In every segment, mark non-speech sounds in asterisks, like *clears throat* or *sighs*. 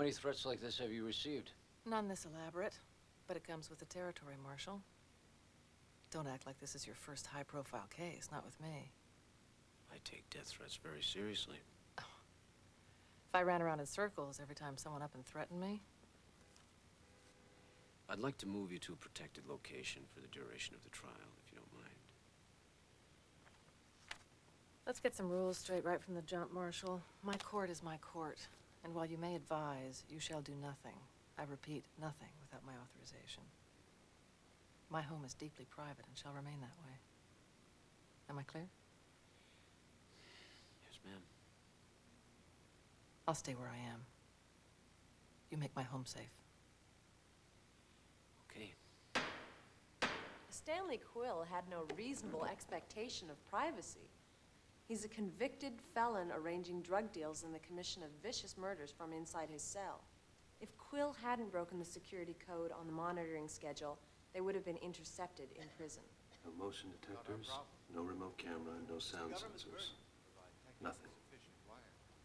many threats like this have you received? None this elaborate, but it comes with the territory, Marshal. Don't act like this is your first high-profile case, not with me. I take death threats very seriously. If I ran around in circles every time someone up and threatened me, I'd like to move you to a protected location for the duration of the trial, if you don't mind. let's get some rules straight right from the jump, Marshal. My court is my court, and while you may advise, you shall do nothing. I repeat, nothing without my authorization. My home is deeply private and shall remain that way. Am I clear? Yes, ma'am. I'll stay where I am. You make my home safe. Okay. Stanley Quill had no reasonable expectation of privacy. He's a convicted felon arranging drug deals and the commission of vicious murders from inside his cell. If Quill hadn't broken the security code on the monitoring schedule, they would have been intercepted in prison. No motion detectors, no remote camera, no sound sensors. Nothing.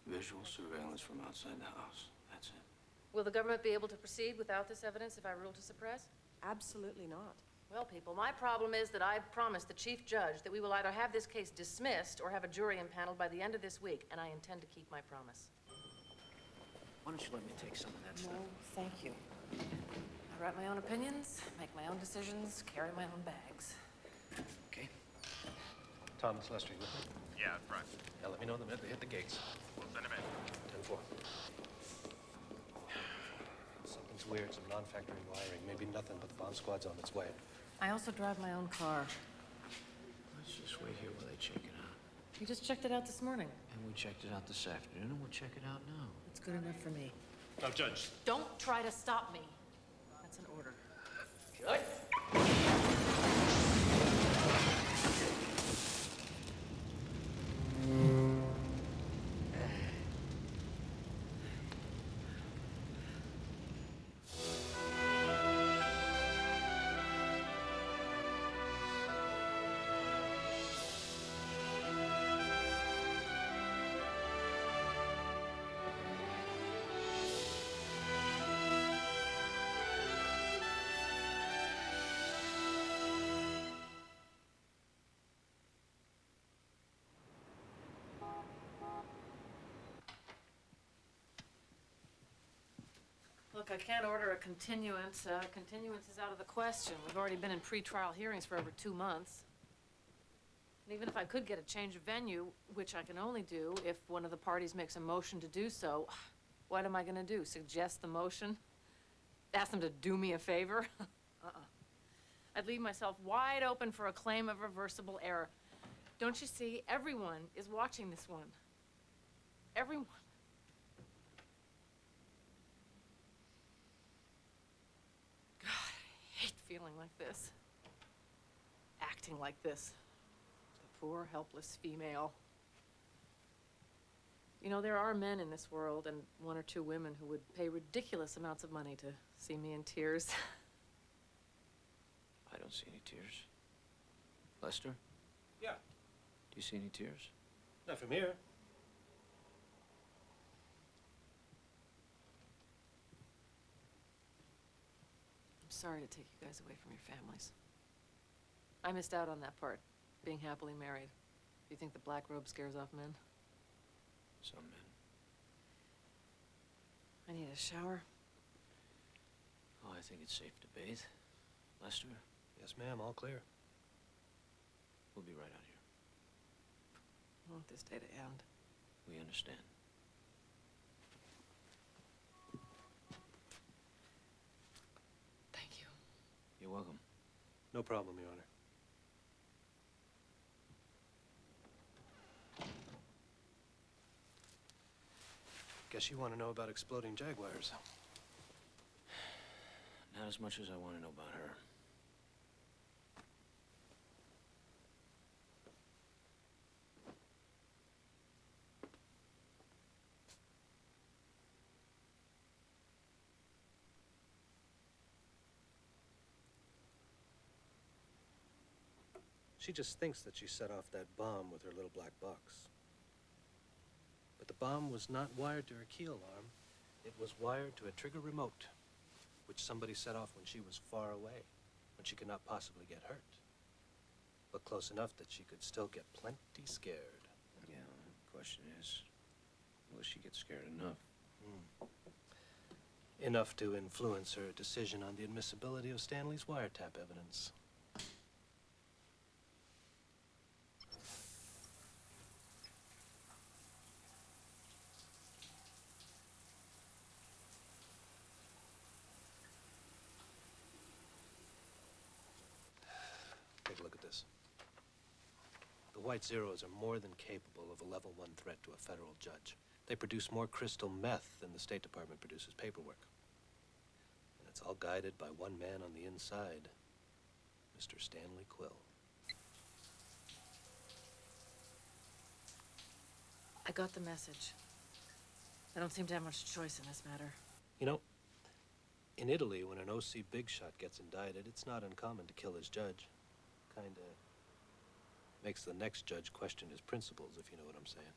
Visual surveillance from outside the house. That's it. Will the government be able to proceed without this evidence if I rule to suppress? Absolutely not. Well, people, my problem is that I've promised the chief judge that we will either have this case dismissed or have a jury impaneled by the end of this week, and I intend to keep my promise. Why don't you let me take some of that stuff? No, thank you. I write my own opinions, make my own decisions, carry my own bags. Okay. Thomas Lester, you with me? Yeah, front. Yeah, let me know the minute they hit the gates. We'll send him in. 10-4. *sighs* Something's weird, some non-factory wiring. Maybe nothing, but the bomb squad's on its way. I also drive my own car. Let's just wait here while they check it out. You just checked it out this morning. And we checked it out this afternoon, and we'll check it out now. It's good enough for me. Now, Judge. Don't try to stop me. That's an order. Look, I can't order a continuance. Uh, continuance is out of the question. We've already been in pretrial hearings for over two months. And even if I could get a change of venue, which I can only do if one of the parties makes a motion to do so, *sighs* what am I gonna do? Suggest the motion? Ask them to do me a favor? *laughs* uh-uh. I'd leave myself wide open for a claim of reversible error. Don't you see? Everyone is watching this one. Everyone. God, I hate feeling like this. Acting like this. The poor, helpless female. You know, there are men in this world, and one or two women, who would pay ridiculous amounts of money to see me in tears. *laughs* I don't see any tears. Lester, Yeah. do you see any tears? Not from here. Sorry to take you guys away from your families. I missed out on that part, being happily married. You think the black robe scares off men? Some men. I need a shower. Oh, I think it's safe to bathe. Lester, Yes, ma'am, all clear. we'll be right out here. I want this day to end. We understand. Thank you. You're welcome. No problem, Your Honor. Guess you want to know about exploding Jaguars. Not as much as I want to know about her. She just thinks that she set off that bomb with her little black box. But the bomb was not wired to her key alarm, It was wired to a trigger remote, which somebody set off when she was far away, when she could not possibly get hurt. But close enough that she could still get plenty scared. Yeah, the question is, will she get scared enough? Hmm. Enough to influence her decision on the admissibility of Stanley's wiretap evidence. Take a look at this. The White Zeros are more than capable of a level one threat to a federal judge. They produce more crystal meth than the State Department produces paperwork. And it's all guided by one man on the inside, Mr. Stanley Quill. I got the message. I don't seem to have much choice in this matter. You know, in Italy, when an OC big shot gets indicted, it's not uncommon to kill his judge. Kinda makes the next judge question his principles, if you know what I'm saying.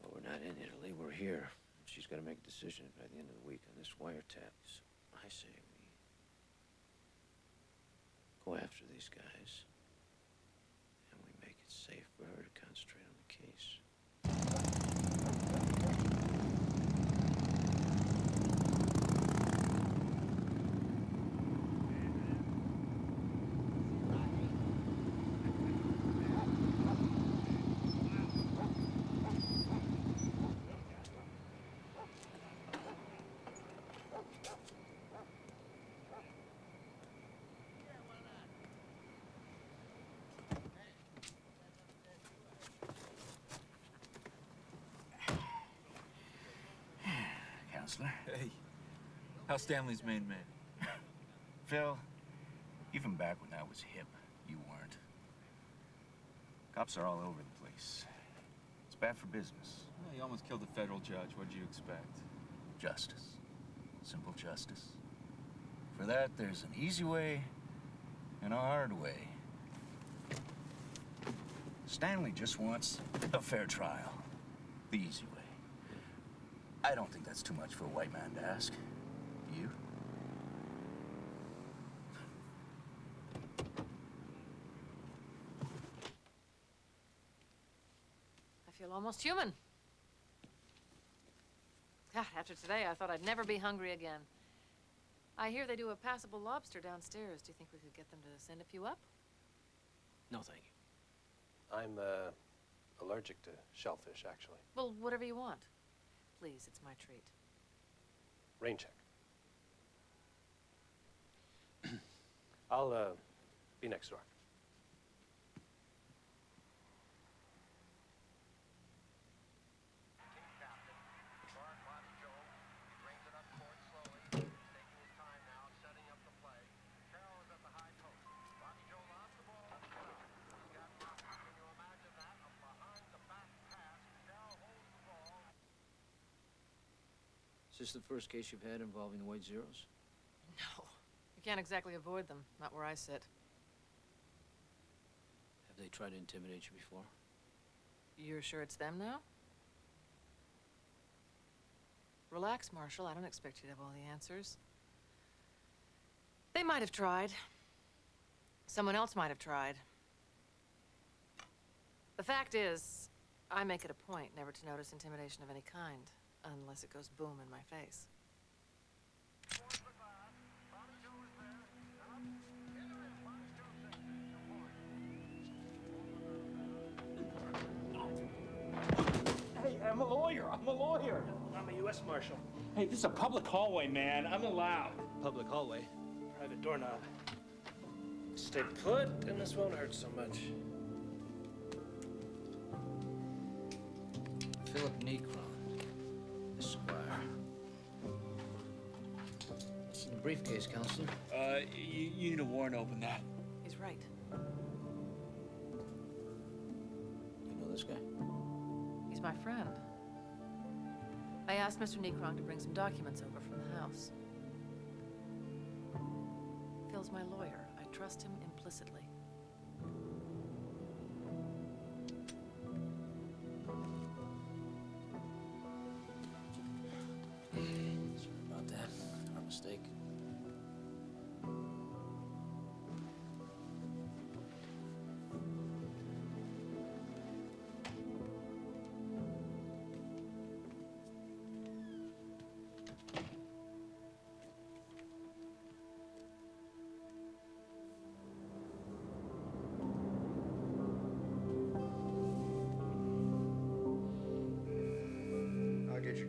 Well, we're not in Italy, we're here. She's got to make a decision by the end of the week on this wiretap. So I say we go after these guys, and we make it safe for her to concentrate on the case. Counselor. Hey, how's Stanley's main man? *laughs* Phil, even back when I was hip, you weren't. Cops are all over the place. It's bad for business. Well, he almost killed a federal judge. What'd you expect? Justice. Simple justice. For that, there's an easy way and a hard way. Stanley just wants a fair trial. The easy way. I don't think that's too much for a white man to ask. You? I feel almost human. God, after today, I thought I'd never be hungry again. I hear they do a passable lobster downstairs. Do you think we could get them to send a few up? No, thank you. I'm uh, allergic to shellfish, actually. Well, whatever you want. Please, it's my treat. Rain check. *clears throat* I'll uh, be next door. This the first case you've had involving the White Zeros? No. You can't exactly avoid them. Not where I sit. Have they tried to intimidate you before? You're sure it's them now? Relax, Marshal. I don't expect you to have all the answers. They might have tried. Someone else might have tried. The fact is, I make it a point never to notice intimidation of any kind, unless it goes boom in my face. Hey, I'm a lawyer. I'm a lawyer. I'm a U.S. Marshal. Hey, this is a public hallway, man. I'm allowed. Public hallway. Private doorknob. Stay put, and this won't hurt so much. Philip Necron, briefcase, Counselor. Uh, you, you need a warrant to open that. He's right. You know this guy? He's my friend. I asked Mr. Necron to bring some documents over from the house. Phil's my lawyer. I trust him implicitly.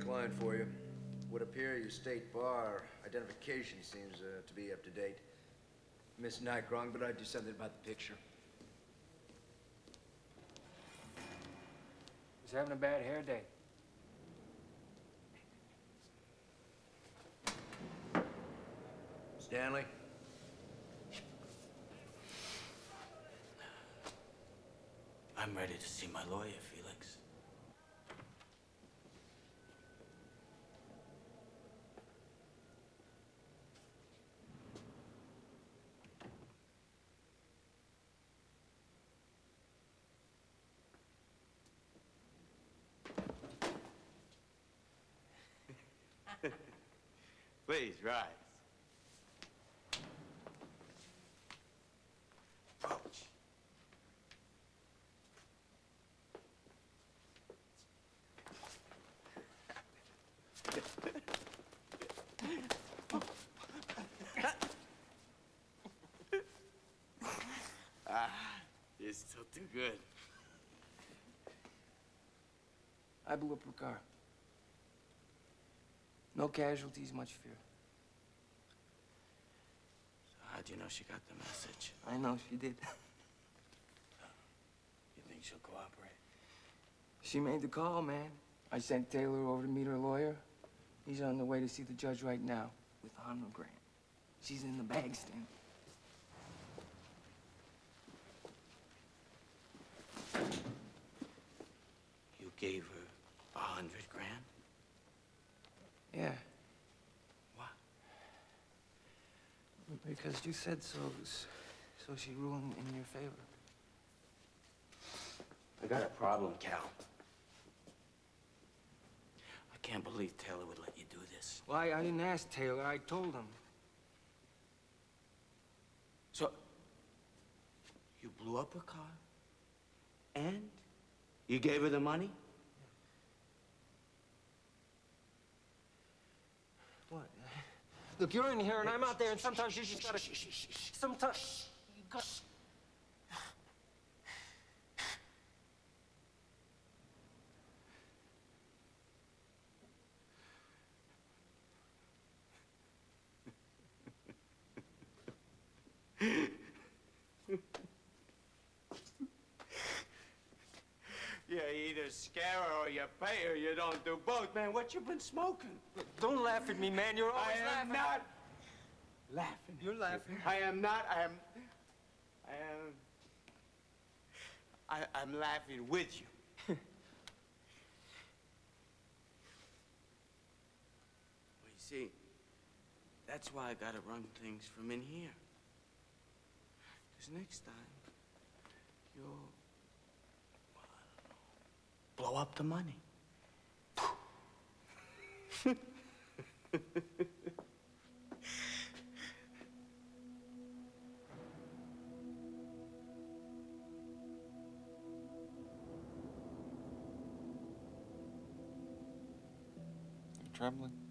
I'll get your client for you. Would appear your state bar identification seems uh, to be up to date. Miss Nykrong, but I do something about the picture. He's having a bad hair day. Stanley? I'm ready to see my lawyer, Felix. *laughs* Please rise. Approach. *laughs* ah, you're still too good. I blew up car. No casualties, much fear. How'd you know she got the message? I know she did. *laughs* You think she'll cooperate? She made the call, man. I sent Taylor over to meet her lawyer. He's on the way to see the judge right now with Hanma Grant. She's in the bag stand. You gave her a hundred grand? Yeah, What? because you said so. So she ruled in your favor. I got a problem, Cal. I can't believe Taylor would let you do this. Well, I, I didn't ask Taylor. I told him. So, you blew up her car? And? You gave her the money? What? Look, you're in here and I'm out there, and sometimes you just gotta. Sometimes. You got. *laughs* You either scare her or you pay her. You don't do both. Man, what you been smoking? Don't laugh at me, man. You're always I am laughing. not laughing. You're laughing. I am not. I am. I am. I, I'm laughing with you. *laughs* well, you see, that's why I gotta run things from in here. Because next time, you'll. well, I don't know, blow up the money. *laughs* You trembling?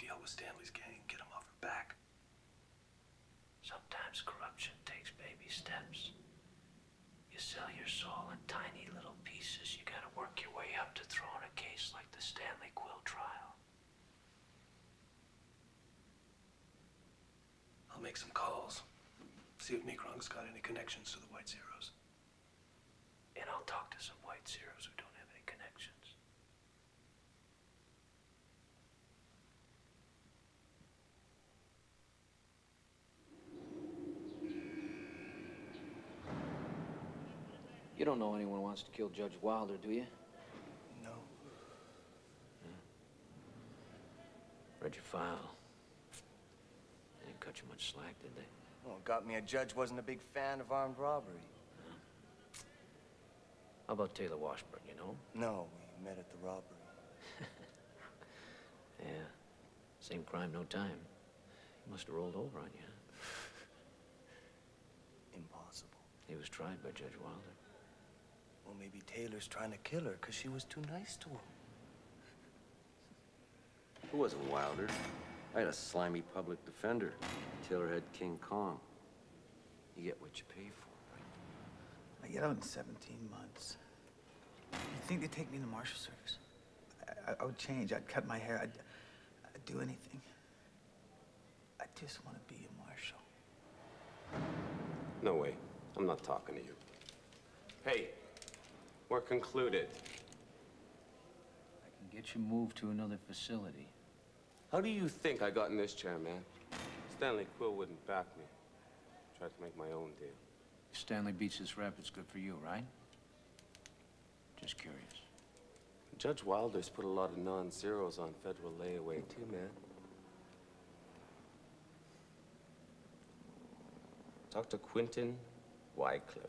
Deal with Stanley's gang, get him off her back. Sometimes corruption takes baby steps. You sell your soul in tiny little pieces. You gotta work your way up to throwing a case like the Stanley Quill trial. I'll make some calls. See if Negrong's got any connections to the White Zeros. And I'll talk to some white zeros who don't have any connections. You don't know anyone wants to kill Judge Wilder, do you? No. Read your file. They didn't cut you much slack, did they? Well, got me a judge wasn't a big fan of armed robbery. How about Taylor Washburn, you know? No, we met at the robbery. *laughs* Yeah. Same crime, no time. He must have rolled over on you. huh? *laughs* Impossible. He was tried by Judge Wilder. Well, maybe Taylor's trying to kill her because she was too nice to him. Who wasn't Wilder? I had a slimy public defender. Taylor had King Kong. You get what you pay for, right? I get out in 17 months. You think they'd take me in the Marshal Service? I, I, I would change. I'd cut my hair. I'd, I'd do anything. I just want to be a Marshal. No way. I'm not talking to you. Hey, we're concluded. I can get you moved to another facility. How do you think I got in this chair, man? Stanley Quill wouldn't back me. I Tried to make my own deal. If Stanley beats this rep, it's good for you, right? Just curious. Judge Wilder's put a lot of non-zeros on federal layaway, too, man. Talk to Quentin Wycliffe.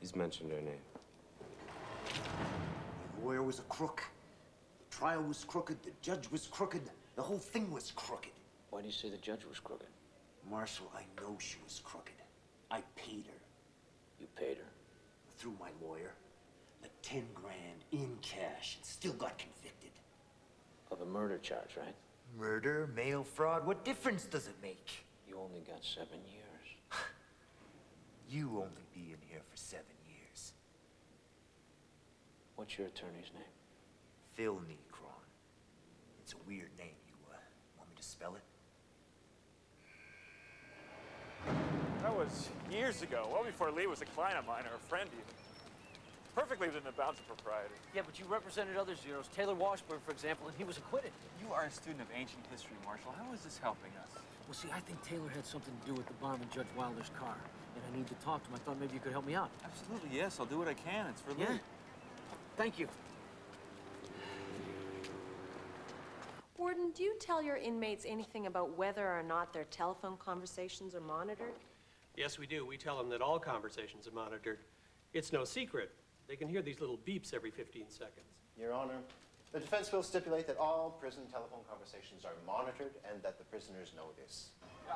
He's mentioned her name. The lawyer was a crook. The trial was crooked. The judge was crooked. The whole thing was crooked. Why do you say the judge was crooked? Marshal, I know she was crooked. I paid her You paid her. through my lawyer. The ten grand in cash and still got convicted. Of a murder charge, right? Murder, mail fraud, what difference does it make? You only got seven years. *laughs* You only be in here for seven years. What's your attorney's name? Phil Necron. It's a weird name. You, uh, want me to spell it? That was years ago, well before Lee was a client of mine or a friend even. Perfectly within the bounds of propriety. Yeah, but you represented other zeros. Taylor Washburn, for example, and he was acquitted. You are a student of ancient history, Marshal. How is this helping us? Well, see, I think Taylor had something to do with the bomb in Judge Wilder's car. And I need to talk to him. I thought maybe you could help me out. Absolutely, yes. I'll do what I can. It's for Lee. Yeah? Thank you. Warden, do you tell your inmates anything about whether or not their telephone conversations are monitored? Yes, we do. We tell them that all conversations are monitored. It's no secret. They can hear these little beeps every 15 seconds. Your Honor, the defense will stipulate that all prison telephone conversations are monitored and that the prisoners know this.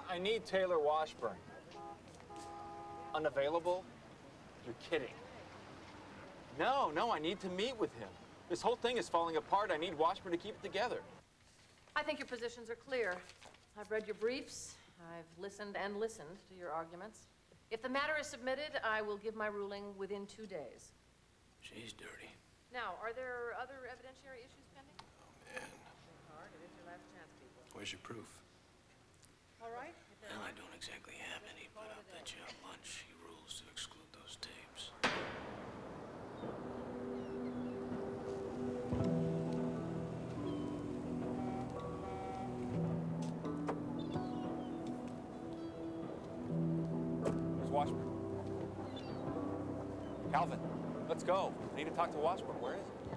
I need Taylor Washburn. Unavailable? You're kidding. No, no, I need to meet with him. This whole thing is falling apart. I need Washburn to keep it together. I think your positions are clear. I've read your briefs. I've listened and listened to your arguments. If the matter is submitted, I will give my ruling within two days. She's dirty. Now, are there other evidentiary issues pending? Oh, man. Hard. It is your last chance, people. Where's your proof? All right. Well, I don't exactly have any, but I'll bet you Calvin, let's go. I need to talk to Washburn. Where is he?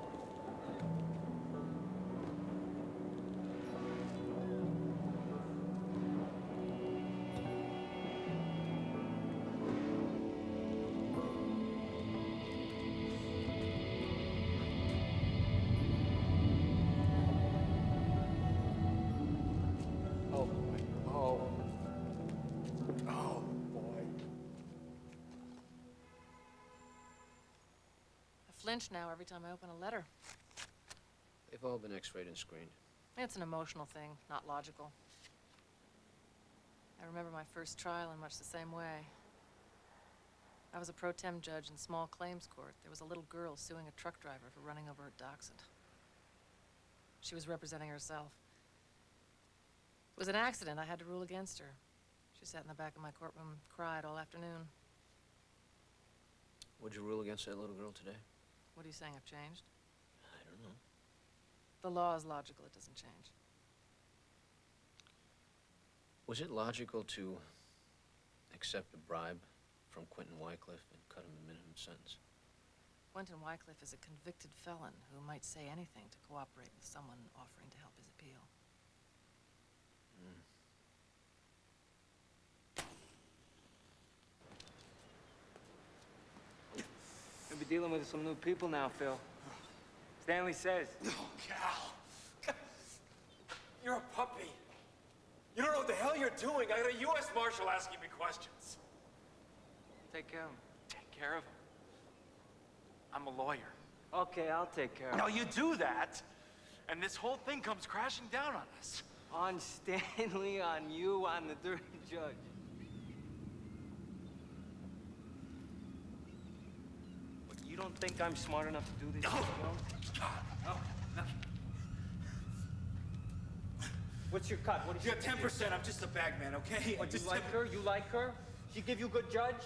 Flinch now every time I open a letter. They've all been x-rayed and screened. It's an emotional thing, not logical. I remember my first trial in much the same way. I was a pro tem judge in small claims court. There was a little girl suing a truck driver for running over a dachshund. She was representing herself. It was an accident. I had to rule against her. She sat in the back of my courtroom, cried all afternoon. Would you rule against that little girl today? What are you saying? I've changed? I don't know. The law is logical. It doesn't change. Was it logical to accept a bribe from Quentin Wycliffe and cut him a minimum sentence? Quentin Wycliffe is a convicted felon who might say anything to cooperate with someone offering to help his appeal. Hmm. We'll be dealing with some new people now, Phil. Stanley says. Oh, Cal. You're a puppy. You don't know what the hell you're doing. I got a U.S. Marshal asking me questions. Take care of him. Take care of him. I'm a lawyer. Okay, I'll take care of Now him. you do that, and this whole thing comes crashing down on us. On Stanley, on you, on the *laughs* dirty judge. You don't think I'm smart enough to do this? No. No, no. What's your cut? What is You got 10%. I'm just a bag man, okay? What, you like her? You like her? She give you a good judge?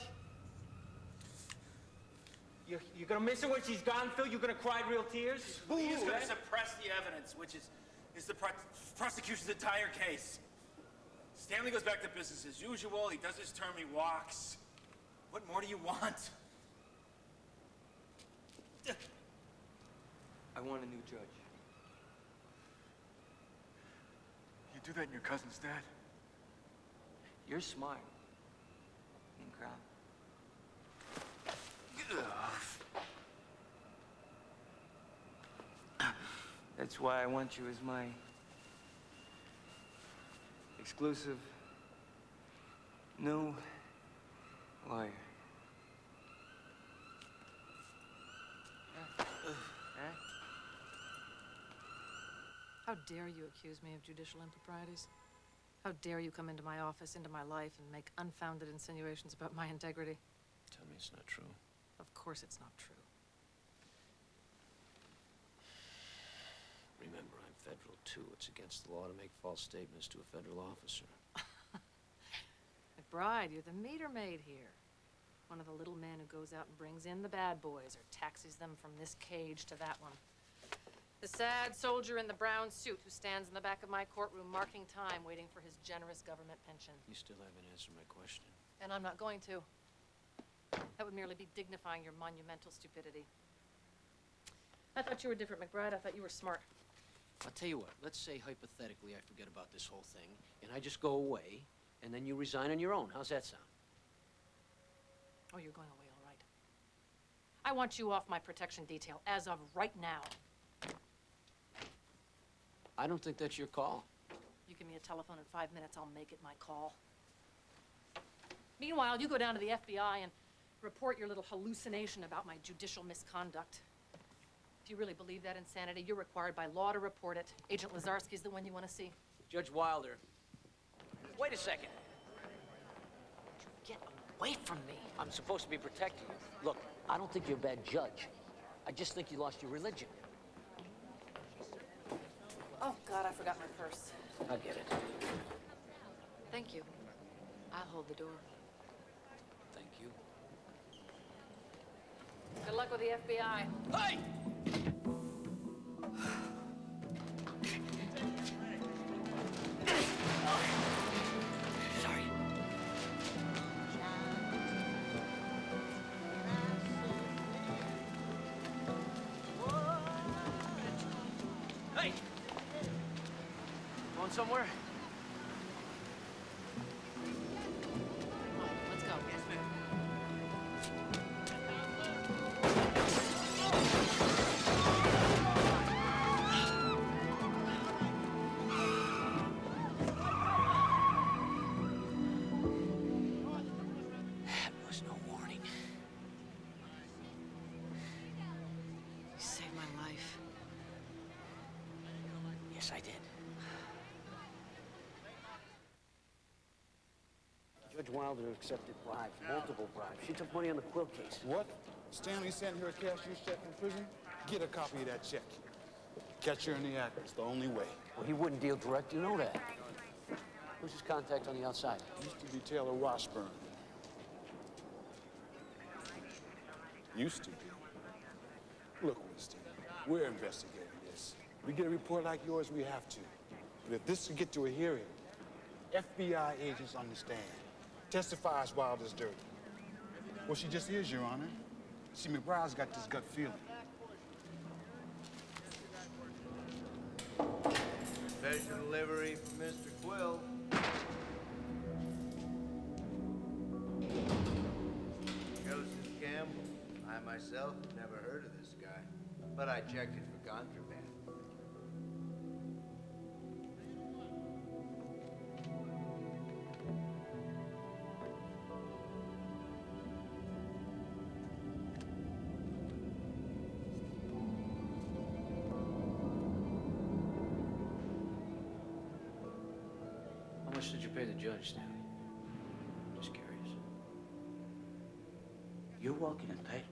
You're, you're gonna miss her when she's gone, Phil? You're gonna cry real tears? Boo, He's going to suppress the evidence, which is, is the pro prosecution's entire case. Stanley goes back to business as usual. He does his term, he walks. What more do you want? I want a new judge. You do that in your cousin's dead? You're smart. And crowd. That's why I want you as my exclusive new lawyer. How dare you accuse me of judicial improprieties? How dare you come into my office, into my life, and make unfounded insinuations about my integrity? Tell me it's not true. Of course it's not true. Remember, I'm federal too. It's against the law to make false statements to a federal officer. *laughs* MacBride, you're the meter maid here. One of the little men who goes out and brings in the bad boys or taxis them from this cage to that one. The sad soldier in the brown suit who stands in the back of my courtroom marking time waiting for his generous government pension. You still haven't answered my question. And I'm not going to. That would merely be dignifying your monumental stupidity. I thought you were different, MacBride. I thought you were smart. I'll tell you what, let's say hypothetically I forget about this whole thing, and I just go away, and then you resign on your own. How's that sound? Oh, you're going away, all right. I want you off my protection detail as of right now. I don't think that's your call. You give me a telephone in five minutes, I'll make it my call. Meanwhile, you go down to the FBI and report your little hallucination about my judicial misconduct. If you really believe that insanity, you're required by law to report it. Agent Lazarski's the one you want to see. Judge Wilder. Wait a second. Get away from me. I'm supposed to be protecting you. Look, I don't think you're a bad judge. I just think you lost your religion. Oh, God, I forgot my purse. I'll get it. Thank you. I'll hold the door. Thank you. Good luck with the FBI. Hey! Judge Wilder accepted bribes, multiple bribes. She took money on the Quill case. What? Stanley sent her a cashier's check from prison? Get a copy of that check. Catch her in the act. It's the only way. Well, he wouldn't deal direct, you know that. Who's his contact on the outside? Used to be Taylor Washburn. Used to be. Look, Winston, we're investigating this. We get a report like yours, we have to. But if this could get to a hearing, FBI agents understand. Testifies Wilder's dirty. Well, she just is, Your Honor. See, MacBride's got this gut feeling. Special delivery from Mr. Quill. Joseph Campbell. I myself have never heard of this guy, but I checked it for contraband. Pay the judge, Stanley? Just curious. You're walking a tightrope.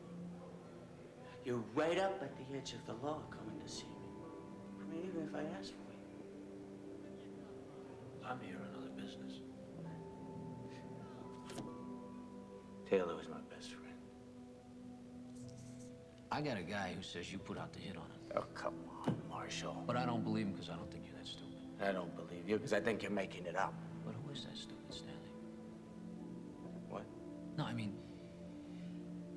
You're right up at the edge of the law coming to see me. I mean, even if I asked for you. I'm here on other business. Taylor was my best friend. I got a guy who says you put out the hit on him. Oh, come on, Marshal. But I don't believe him because I don't think you're that stupid. I don't believe you because I think you're making it up. Is that stupid, Stanley? What? No, I mean,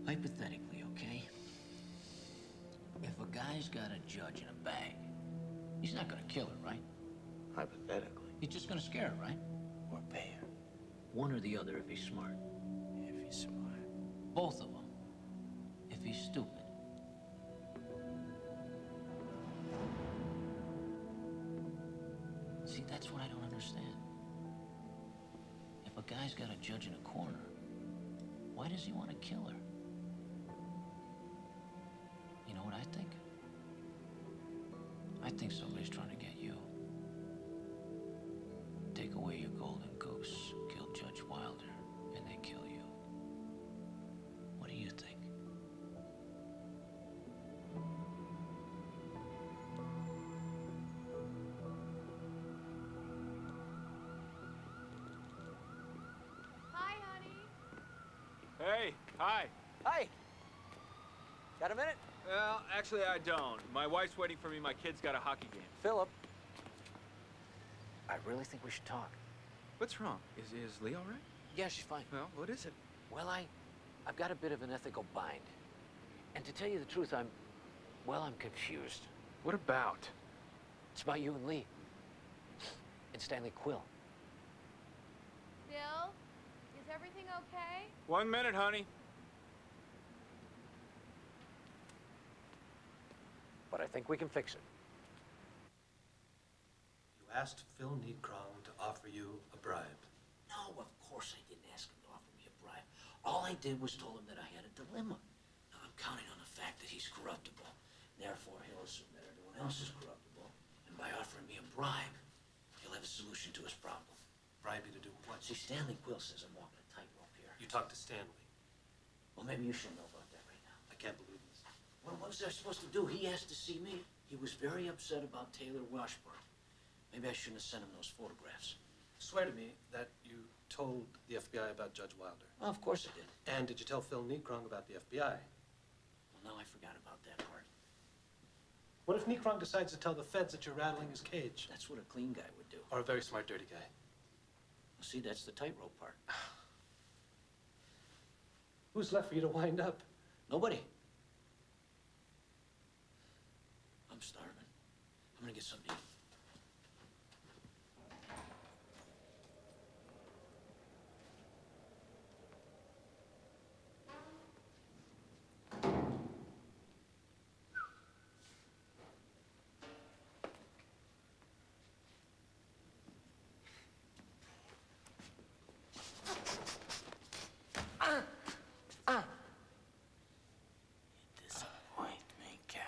hypothetically, okay? If a guy's got a judge in a bag, he's not gonna kill her, right? Hypothetically. He's just gonna scare her, right? Or pay her. One or the other if he's smart. If he's smart. Both of them. If he's stupid. See, that's what I don't understand. A guy's got a judge in a corner, why does he want to kill her? You know what I think? I think somebody's hi. Hi. Got a minute? Well, actually, I don't. My wife's waiting for me. My kid's got a hockey game. Philip. I really think we should talk. What's wrong? Is, is Lee all right? Yeah, she's fine. Well, what is it? Well, I, I've got a bit of an ethical bind. And to tell you the truth, I'm, well, I'm confused. What about? It's about you and Lee. And Stanley Quill. Bill, is everything okay? One minute, honey. But I think we can fix it. You asked Phil Needcrong to offer you a bribe. No, of course I didn't ask him to offer me a bribe. All I did was told him that I had a dilemma. Now, I'm counting on the fact that he's corruptible. Therefore, he'll assume that everyone else is corruptible. And by offering me a bribe, he'll have a solution to his problem. Bribe you to do what? See, Stanley Quill says I'm walking a tightrope here. You talked to Stanley. Well, maybe you should know about that right now. I can't believe this. Well, what was I supposed to do? He asked to see me. He was very upset about Taylor Washburn. Maybe I shouldn't have sent him those photographs. Swear to me that you told the FBI about Judge Wilder. Well, of course I did. And did you tell Phil Needcrong about the FBI? Well, now I forgot about that part. What if Needcrong decides to tell the feds that you're rattling his cage? That's what a clean guy would do. Or a very smart, dirty guy. See, that's the tightrope part. *sighs* Who's left for you to wind up? Nobody. I'm starving. I'm gonna get something to eat. Disappoint me, Cal.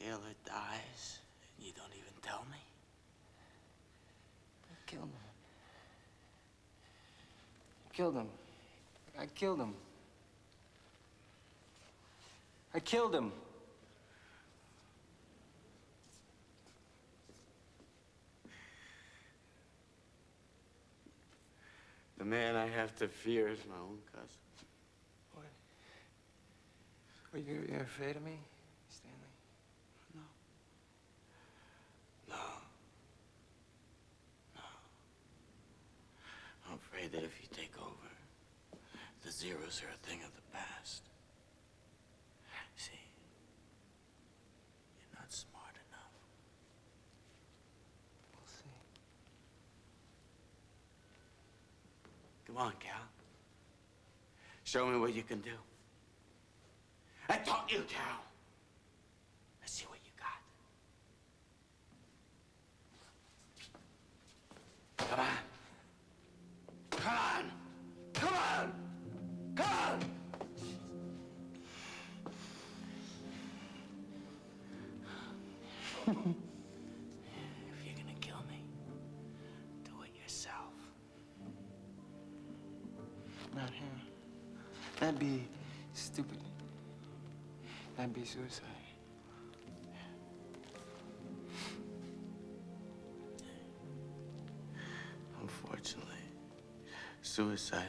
Taylor dies, and you don't even tell me? Kill him. I killed him. I killed him. I killed him. The man I have to fear is my own cousin. What? Are you, afraid of me, Stanley? No. No. No. I'm afraid that if you take over, the zeros are a thing of the past. See, you're not smart enough. We'll see. Come on, Cal. Show me what you can do. I taught you, Cal. If you're gonna kill me, do it yourself. Not him. That'd be stupid. That'd be suicide. Unfortunately, suicide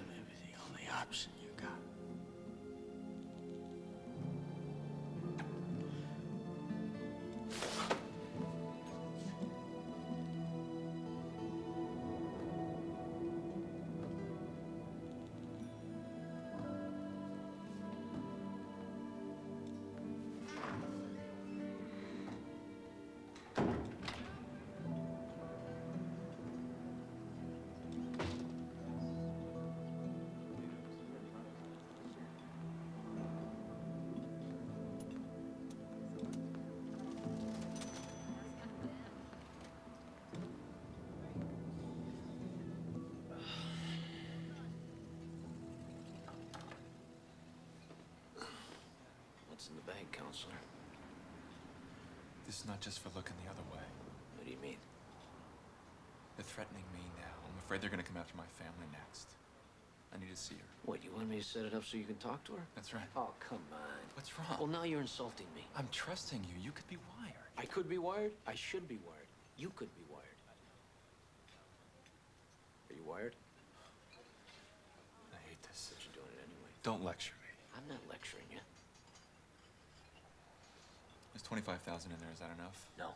Is not just for looking the other way. What do you mean? They're threatening me now. I'm afraid they're gonna come after my family next. I need to see her. What, you want me to set it up so you can talk to her? That's right. Oh, come on. What's wrong? Well, now you're insulting me. I'm trusting you. You could be wired. I could be wired. I should be wired. You could be wired. Are you wired? I hate this. But you're doing it anyway. Don't lecture me. I'm not lecturing you. There's 25,000 in there. Is that enough? No.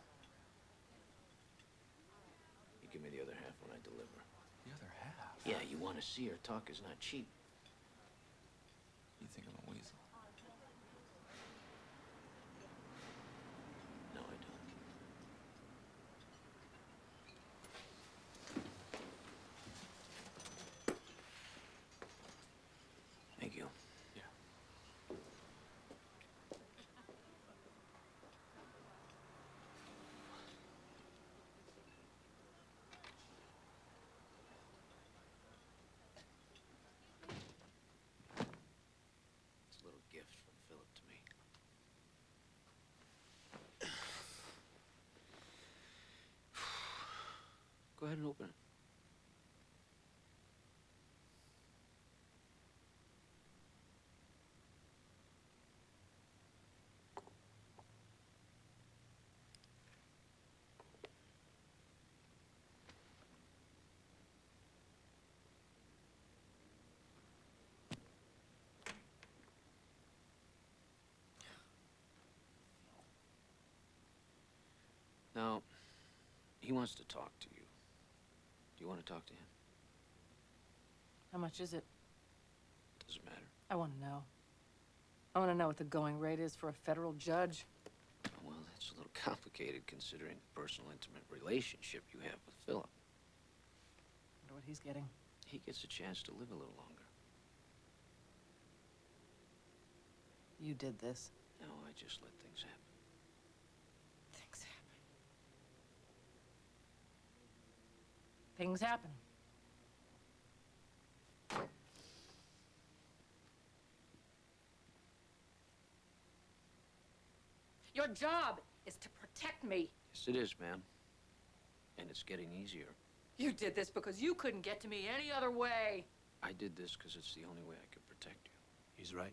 You give me the other half when I deliver. The other half? Yeah, you want to see her. Talk is not cheap. You think I'm a weasel? No, I don't. Thank you. Yeah. It's a little gift from Philip to me. Go ahead and open it. Now, he wants to talk to you. Do you want to talk to him? How much is it? Doesn't matter. I want to know. I want to know what the going rate is for a federal judge. Well, that's a little *laughs* complicated considering the personal, intimate relationship you have with Philip. wonder what he's getting. He gets a chance to live a little longer. You did this. No, I just let things happen. Things happen. Things happen. Your job is to protect me. Yes, it is, ma'am. And it's getting easier. You did this because you couldn't get to me any other way. I did this because it's the only way I could protect you. He's right.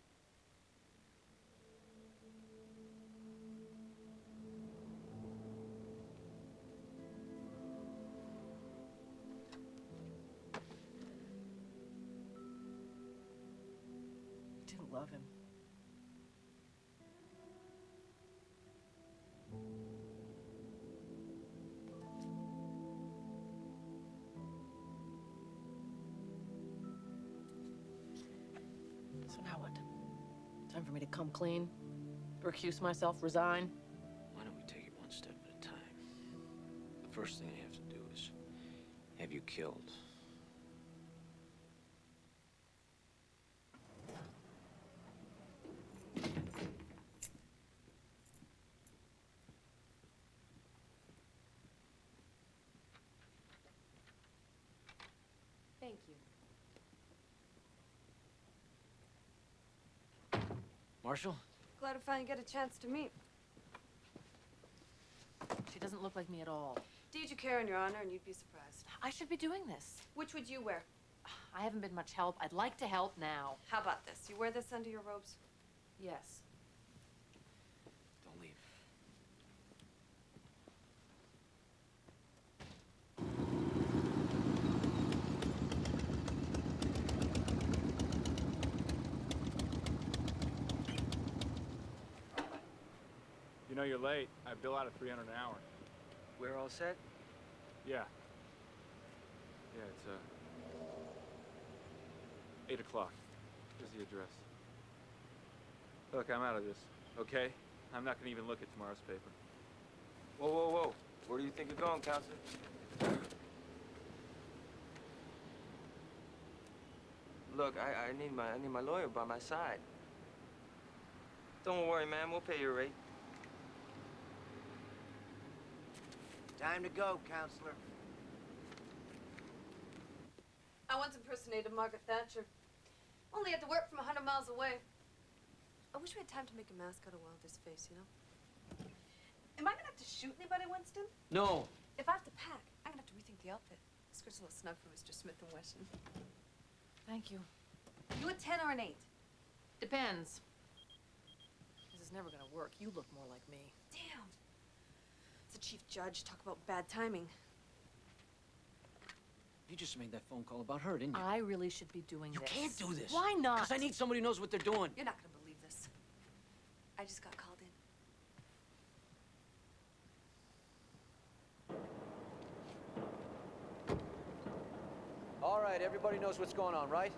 Time for me to come clean? Recuse myself, resign? Why don't we take it one step at a time? The first thing I have to do is have you killed. Thank you. Marshal? Glad to finally get a chance to meet. She doesn't look like me at all. Deed you care in your honor, and you'd be surprised. I should be doing this. Which would you wear? I haven't been much help. I'd like to help now. How about this? You wear this under your robes? Yes. Don't leave. You know you're late. I bill out at 300 an hour. We're all set? Yeah. Yeah, it's, uh... 8 o'clock. Here's the address. Look, I'm out of this, okay? I'm not gonna even look at tomorrow's paper. Whoa, whoa, whoa. Where do you think you're going, Counselor? Look, I, I need my I need my lawyer by my side. Don't worry, man. We'll pay your rate. Time to go, counselor. I once impersonated Margaret Thatcher. Only had to work from a hundred miles away. I wish we had time to make a mask out of Wilder's face, you know? Am I gonna have to shoot anybody, Winston? No. If I have to pack, I'm gonna have to rethink the outfit. This skirt's a little snug for Mr. Smith and Wesson. Thank you. You a ten or an eight? Depends. This is never gonna work. You look more like me. Damn. It's a chief judge. Talk about bad timing. You just made that phone call about her, didn't you? I really should be doing You this. can't do this. Why not? Because I need somebody who knows what they're doing. You're not gonna believe this. I just got called in. All right, everybody knows what's going on, right?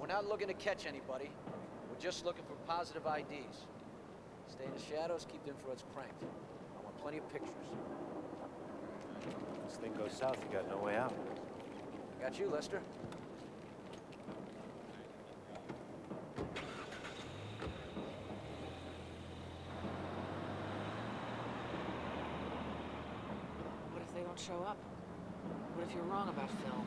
We're not looking to catch anybody. We're just looking for positive IDs. Stay in the shadows, keep the infrared's cranked. I want plenty of pictures. This thing goes south, you got no way out. Got you, Lester. What if they don't show up? What if you're wrong about Phil?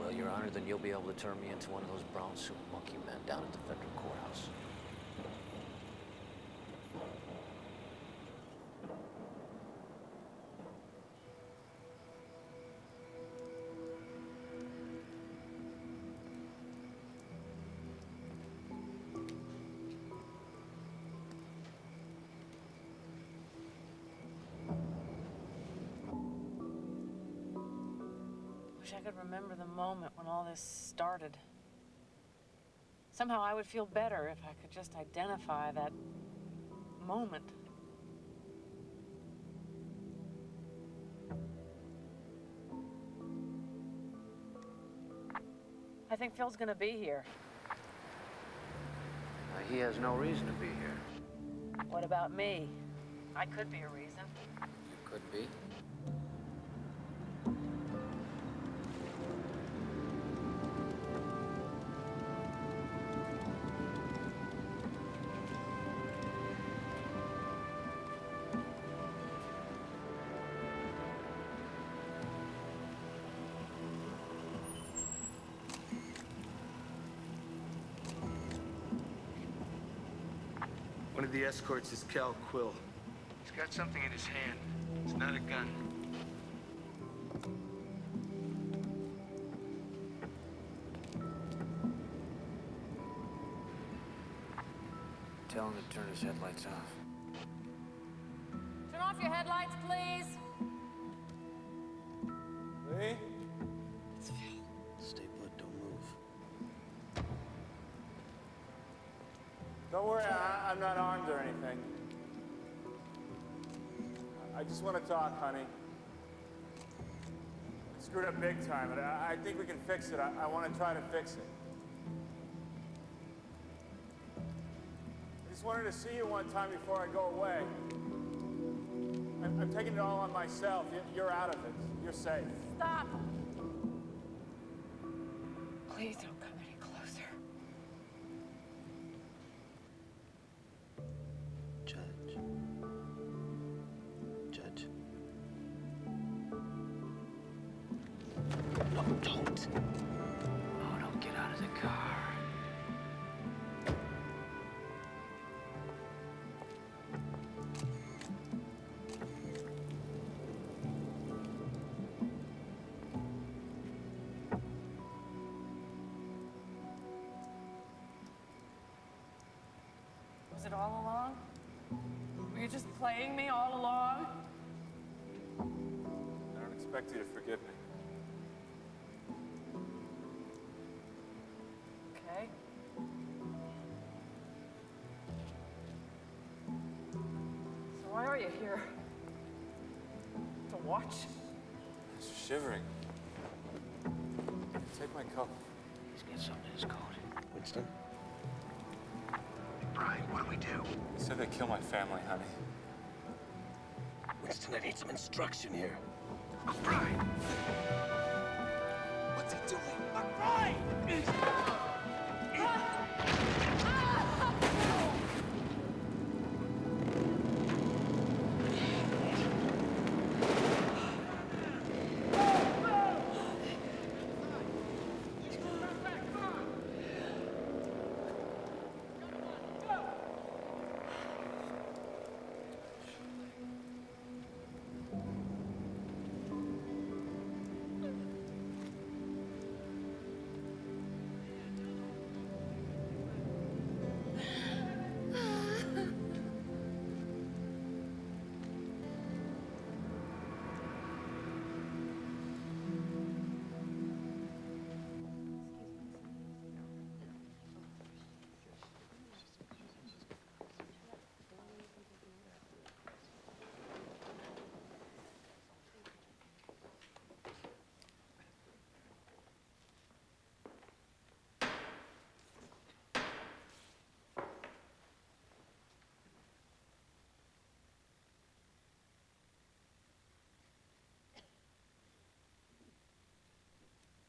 Well, Your Honor, then you'll be able to turn me into one of those brown suit monkey men down at the federal courthouse. Moment when all this started. Somehow I would feel better if I could just identify that moment. I think Phil's gonna be here. Uh, he has no reason to be here. What about me? I could be a reason. You could be. One of the escorts is Cal Quill. He's got something in his hand. It's not a gun. Tell him to turn his headlights off. Just want to talk, honey. I screwed up big time, but I, I think we can fix it. I, I want to try to fix it. I just wanted to see you one time before I go away. I'm, I'm taking it all on myself. You- You're out of it. You're safe. Stop. Playing me all along? I don't expect you to forgive me. Okay. So why are you here? To watch? I'm shivering. Take my coat. He's got something in his coat. Winston? Brian, what do we do? They said they kill my family, honey. Winston, I need some instruction here. Brian! What's he doing?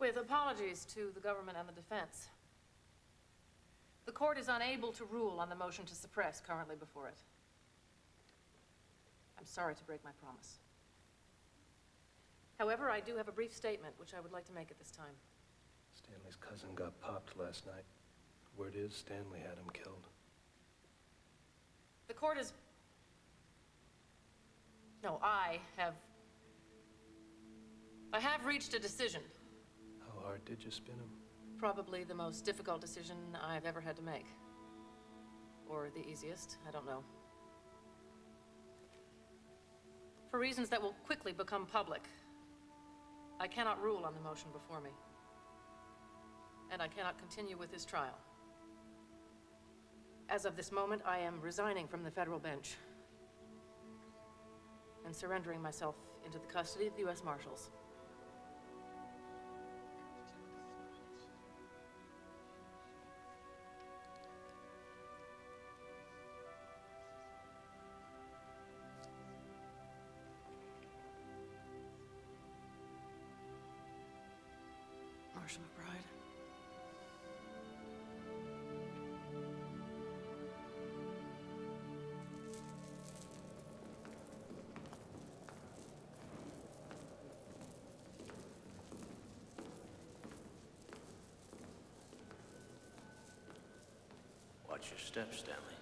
With apologies to the government and the defense. The court is unable to rule on the motion to suppress currently before it. I'm sorry to break my promise. However, I do have a brief statement which I would like to make at this time. Stanley's cousin got popped last night. Word is Stanley had him killed. The court is... No, I have... I have reached a decision. Hard did you spin him? Probably the most difficult decision I've ever had to make. Or the easiest, I don't know. For reasons that will quickly become public, I cannot rule on the motion before me. And I cannot continue with this trial. As of this moment, I am resigning from the federal bench and surrendering myself into the custody of the U.S. Marshals. Watch your step, Stanley.